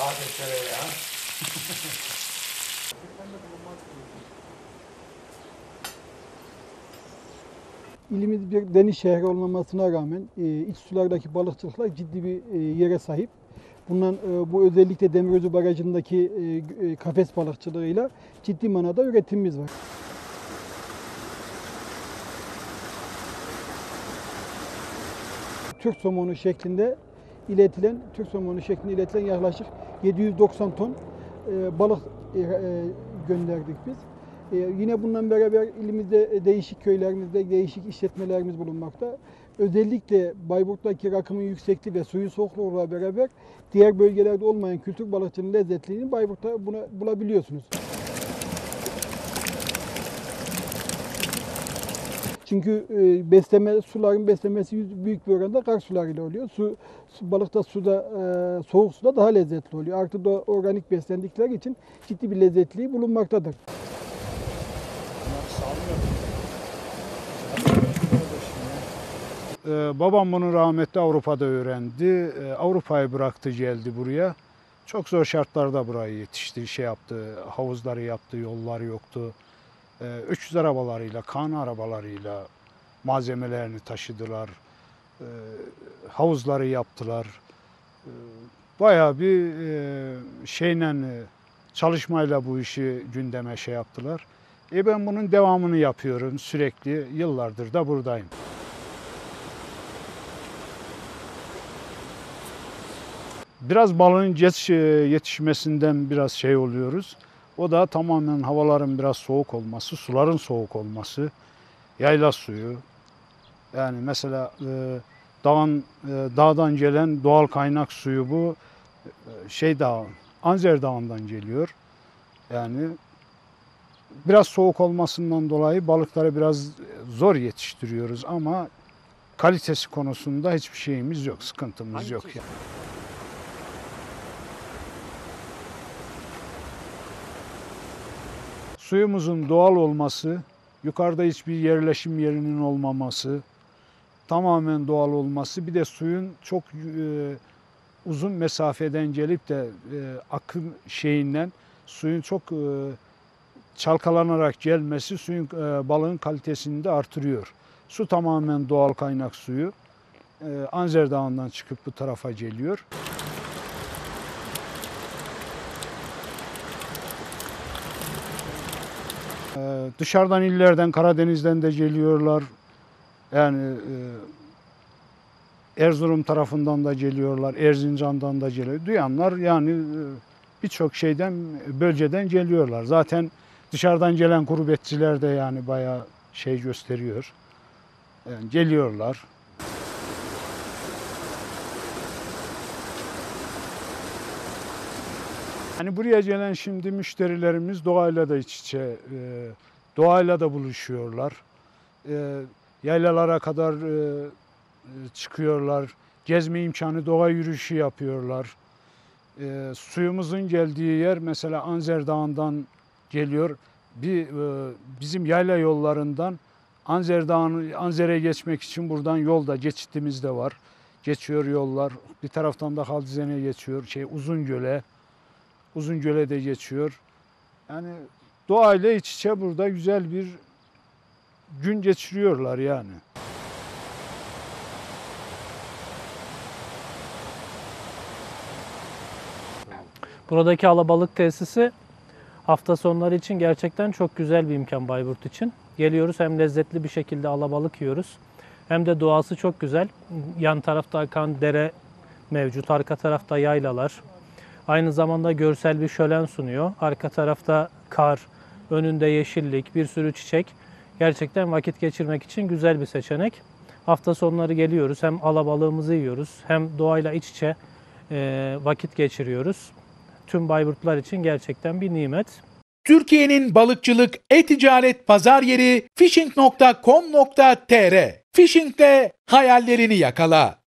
Ateşlere ya. İlimiz bir deniz şehri olmamasına rağmen e, iç sulardaki balıkçılıklar ciddi bir e, yere sahip. Bundan e, bu özellikle Demirözü Barajı'ndaki kafes balıkçılığıyla ciddi manada üretimimiz var. Türk somonu şeklinde iletilen, Türk somonu şeklinde iletilen yaklaşık 790 ton e, balık e, e, gönderdik biz. E, yine bundan beraber ilimizde değişik köylerimizde değişik işletmelerimiz bulunmakta. Özellikle Bayburt'taki rakımın yüksekliği ve suyun soğukluğuyla beraber diğer bölgelerde olmayan kültür balıkçılığının lezzetliğini Bayburt'ta buna bulabiliyorsunuz. Çünkü e, besleme suların beslemesi büyük bir oranda kar sularıyla oluyor. Su, su balıkta suda e, soğuk suda daha lezzetli oluyor. Artı da organik beslendikleri için ciddi bir lezzetliği bulunmaktadır. Ee, babam bunu rahmetli Avrupa'da öğrendi. Ee, Avrupa'yı bıraktı geldi buraya. Çok zor şartlarda burayı yetişti, şey yaptı, havuzları yaptı, yolları yoktu. Ee, 300 arabalarıyla, kan arabalarıyla malzemelerini taşıdılar. Ee, havuzları yaptılar. Ee, bayağı bir e, şeyle, e, çalışmayla bu işi gündeme şey yaptılar. E ben bunun devamını yapıyorum sürekli, yıllardır da buradayım. Biraz balığın geç e, yetişmesinden biraz şey oluyoruz. O da tamamen havaların biraz soğuk olması, suların soğuk olması, yayla suyu. Yani mesela e, dağın e, dağdan gelen doğal kaynak suyu bu e, şey dağ, Anzer Dağı'ndan geliyor. Yani biraz soğuk olmasından dolayı balıkları biraz zor yetiştiriyoruz ama kalitesi konusunda hiçbir şeyimiz yok, sıkıntımız yok. Yani. Suyumuzun doğal olması, yukarıda hiçbir yerleşim yerinin olmaması, tamamen doğal olması, bir de suyun çok e, uzun mesafeden gelip de e, akım şeyinden suyun çok e, çalkalanarak gelmesi suyun e, balığın kalitesini de artırıyor. Su tamamen doğal kaynak suyu. E, Anzer Dağı'ndan çıkıp bu tarafa geliyor. Ee, dışarıdan illerden, Karadeniz'den de geliyorlar. Yani e, Erzurum tarafından da geliyorlar, Erzincan'dan da geliyor. Duyanlar yani e, birçok şeyden, bölgeden geliyorlar. Zaten dışarıdan gelen gurbetçiler de yani bayağı şey gösteriyor. Yani geliyorlar. Hani buraya gelen şimdi müşterilerimiz doğayla da iç içe, e, doğayla da buluşuyorlar. E, yaylalara kadar e, e, çıkıyorlar, gezme imkanı, doğa yürüyüşü yapıyorlar. E, suyumuzun geldiği yer mesela Anzer Dağı'ndan geliyor. Bir e, bizim yayla yollarından Anzer Dağı'nı Anzer'e geçmek için buradan yolda geçitimiz de var. Geçiyor yollar. Bir taraftan da Haldize'ne geçiyor. Şey Uzungöl'e. Uzungöl'e de geçiyor. Yani doğayla iç içe burada güzel bir gün geçiriyorlar yani. Buradaki alabalık tesisi hafta sonları için gerçekten çok güzel bir imkan Bayburt için. Geliyoruz hem lezzetli bir şekilde alabalık yiyoruz hem de doğası çok güzel. Yan tarafta akan dere mevcut, arka tarafta yaylalar. Aynı zamanda görsel bir şölen sunuyor. Arka tarafta kar, önünde yeşillik, bir sürü çiçek. Gerçekten vakit geçirmek için güzel bir seçenek. Hafta sonları geliyoruz. Hem alabalığımızı yiyoruz hem doğayla iç içe e, vakit geçiriyoruz. Tüm Bayburtlar için gerçekten bir nimet. Türkiye'nin balıkçılık, e-ticaret pazar yeri fishing.com.tr Fishing'de hayallerini yakala.